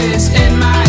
voices in my